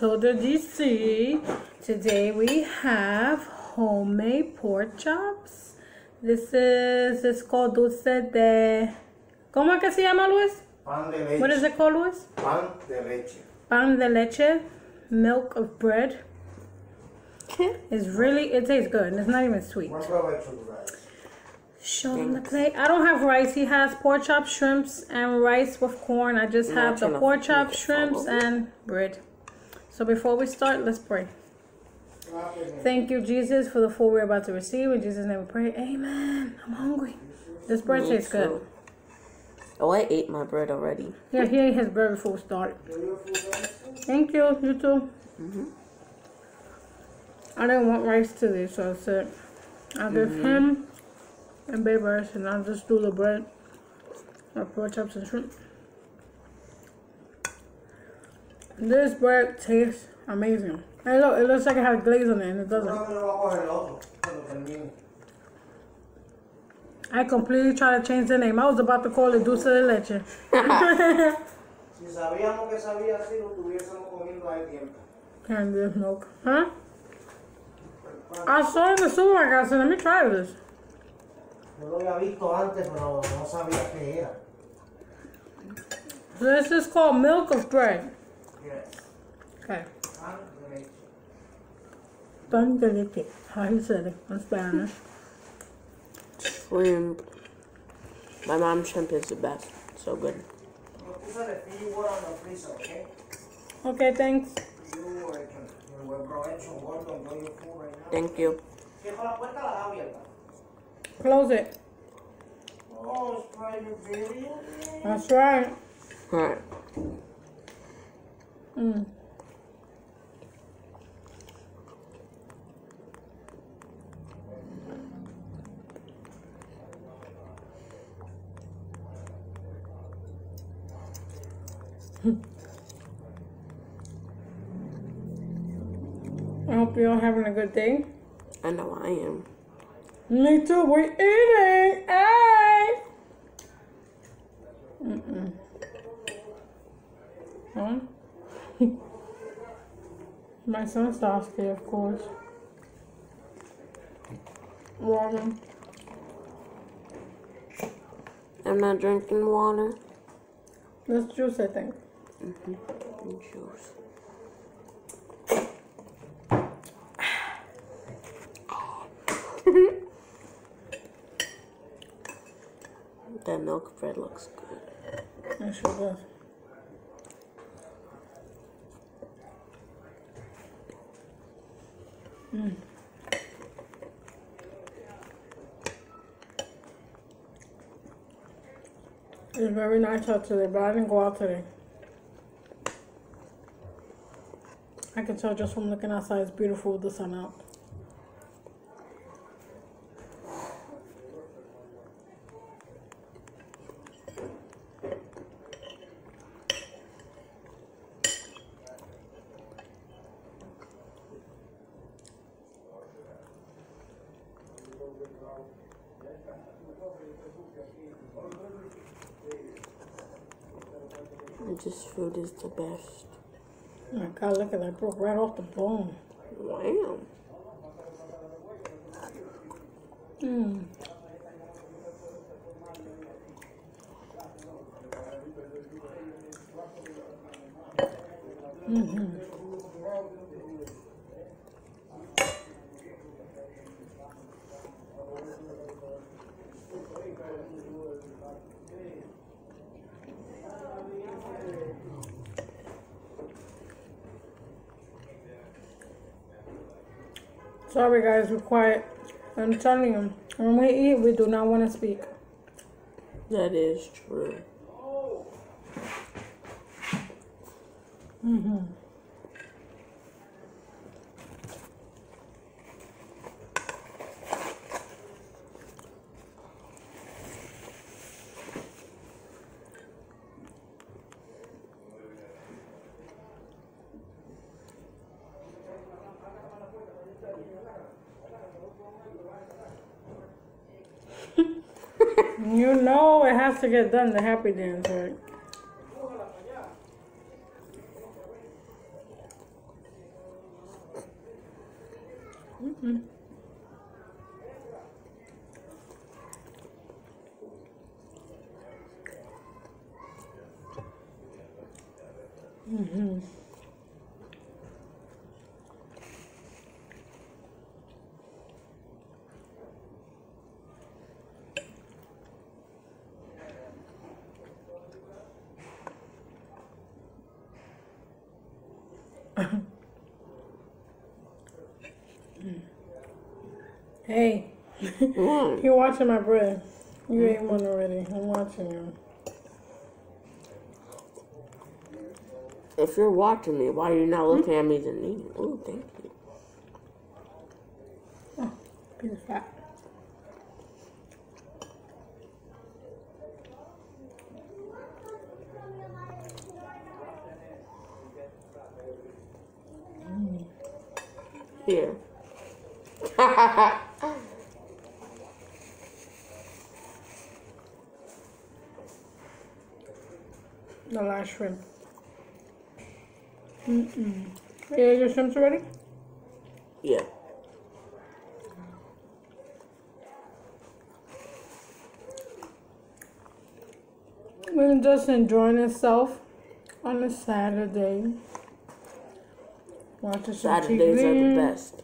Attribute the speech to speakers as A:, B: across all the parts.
A: back to my channel, Hilda DC. Today we have homemade pork chops. This is, it's called dulce de... ¿Cómo es que se llama, Luis?
B: Pan de leche.
A: What is it called, Luis?
B: Pan de leche.
A: Pan de leche, milk of bread. It's really, it tastes good. and It's not even sweet.
B: Buen provecho, guys.
A: Show him the plate. I don't have rice. He has pork chop, shrimps, and rice with corn. I just have the pork chop, shrimps, and bread. So before we start, let's pray. Thank you, Jesus, for the food we're about to receive. In Jesus' name we pray. Amen. I'm hungry. This bread
C: Me
A: tastes good.
C: Oh, I ate my bread already.
A: Yeah, he ate his bread before we started. Thank you. You too. Mm-hmm. I didn't want rice today, so I said I'll give him and baby rice, and I'll just do the bread, or pork chops and shrimp. This bread tastes amazing. And look, it looks like it has glaze on it, and it doesn't.
B: Creo que no va a coger el otro cuando termine.
A: I completely tried to change the name. I was about to call it dulce de leche.
B: Si sabíamos que sabía así, lo estuviésemos comiendo hace tiempo.
A: Candy milk. Huh? I saw it in the supermarket. I said, let me try this.
B: Yo lo había visto antes, pero no sabía qué era.
A: This is called milk of bread.
B: Yes.
A: Okay.
B: Pan de leche.
A: Pan de leche. How he said it in Spanish.
C: Shrimp. My mom's shrimp is the best. So good.
B: Yo puse el frío water on the freezer, okay?
A: Okay, thanks.
B: You que- buen provecho, gordo, enjoy your food right now.
C: Thank you.
B: Cierra la puerta, la deja abierta.
A: Close it.
B: Oh, it's private video.
A: That's right. Mm. I hope you're all having a good day.
C: I know I am.
A: Me too. We're eating. Hey. Mm-mm. Huh? My son's thirsty, of course. Water.
C: I'm not drinking water.
A: That's juice, I think.
C: And juice. that milk bread looks good.
A: It sure does. Mm. It's very nice out today, but I didn't go out today. I can tell just from looking outside, it's beautiful with the sun out.
C: This food is the best.
A: Oh my god, look at that, broke right off the bone.
C: Wow.
A: Mm. Mm-hmm. Sorry guys, we're quiet. I'm telling you, when we eat, we do not want to speak.
C: That is true.
A: Mm-hmm. to get done the happy dance right? Mm-hmm. Hey,
C: Mm.
A: you're watching my bread. You ate one already. I'm watching you.
C: If you're watching me, why are you not looking at me and eating? Oh, thank you.
A: Piece of fat.
C: Here.
A: The last shrimp. Mm-mm. You ate your shrimps already?
C: yeah.
A: We're just enjoying himself on a Saturday. Watching
C: Saturdays
A: TV.
C: are the best.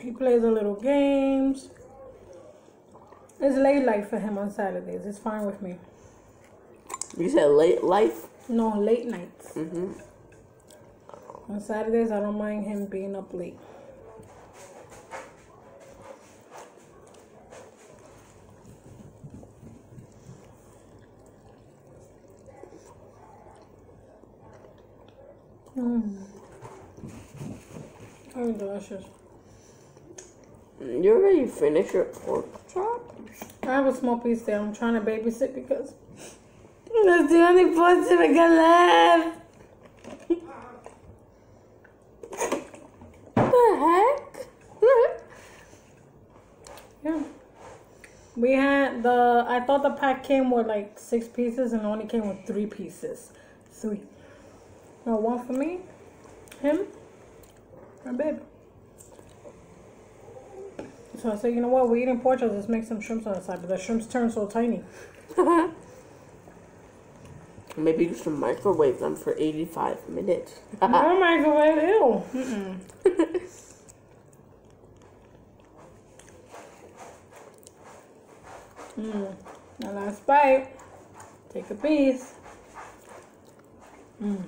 A: He plays a little games. It's late life for him on Saturdays. It's fine with me.
C: You said late life?
A: No, late nights.
C: Mm-hmm.
A: On Saturdays, I don't mind him being up late. Mm. Oh, delicious.
C: You already finished your pork chop?
A: I have a small piece there. I'm trying to babysit because that's the only portion I got left.
C: What the heck?
A: Yeah. We had the, I thought the pack came with like six pieces and only came with three pieces. Three. No, one for me, him, and babe. So I said, you know what, we're eating pork chops, let's make some shrimps on the side. But the shrimps turn so tiny.
C: Maybe you should microwave them for 85 minutes.
A: no microwave, ew. Mm-mm. Mm. Now last bite. Take a piece. Mm.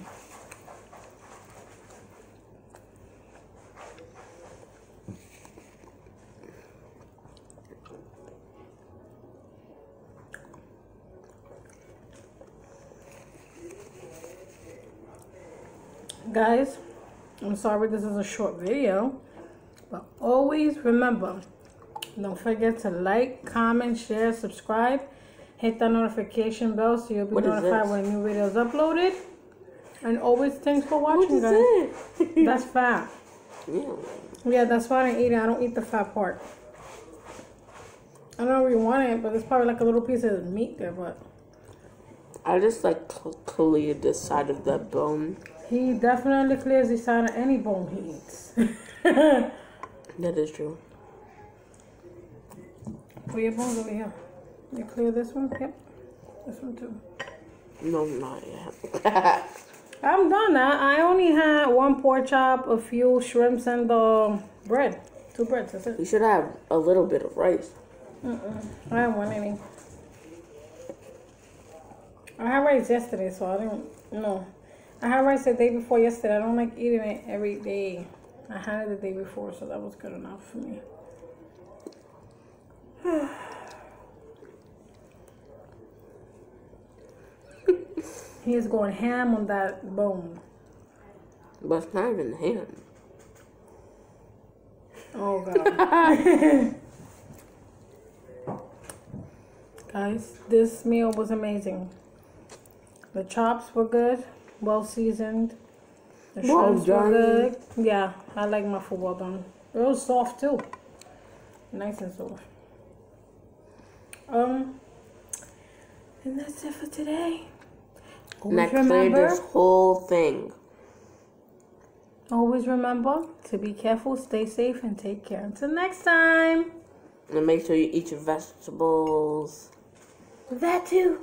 A: Guys, I'm sorry this is a short video, but always remember, don't forget to like, comment, share, subscribe, hit that notification bell so you'll be
C: What
A: notified when new videos uploaded. And always thanks for watching, guys.
C: it?
A: That's fat.
C: yeah.
A: Yeah, that's why I don't eat it. I don't eat the fat part. I don't know if you want it, but it's probably like a little piece of meat there. But
C: I just like cl- clear this side of the bone.
A: He definitely clears the side of any bone he eats.
C: That is true.
A: Put your bones over here. You clear this one? Yep. This one too.
C: No, not yet.
A: I'm done. I, I only had one pork chop, a few shrimps, and the bread. Two breads. That's it.
C: you should have a little bit of rice.
A: Mm-mm. I didn't want any. I had rice yesterday, so I didn't. No, I had rice the day before yesterday. I don't like eating it every day. I had it the day before, so that was good enough for me. he is going ham on that bone.
C: But it's not even ham.
A: Oh god. Guys, this meal was amazing. The chops were good, well seasoned. The
C: Well
A: shrimps were good. Yeah, I like my food well done. It was soft too. Nice and soft. Um, and that's it for today. Always remember.
C: this whole thing.
A: Always remember to be careful, stay safe, and take care. Until next time.
C: And make sure you eat your vegetables.
A: That too.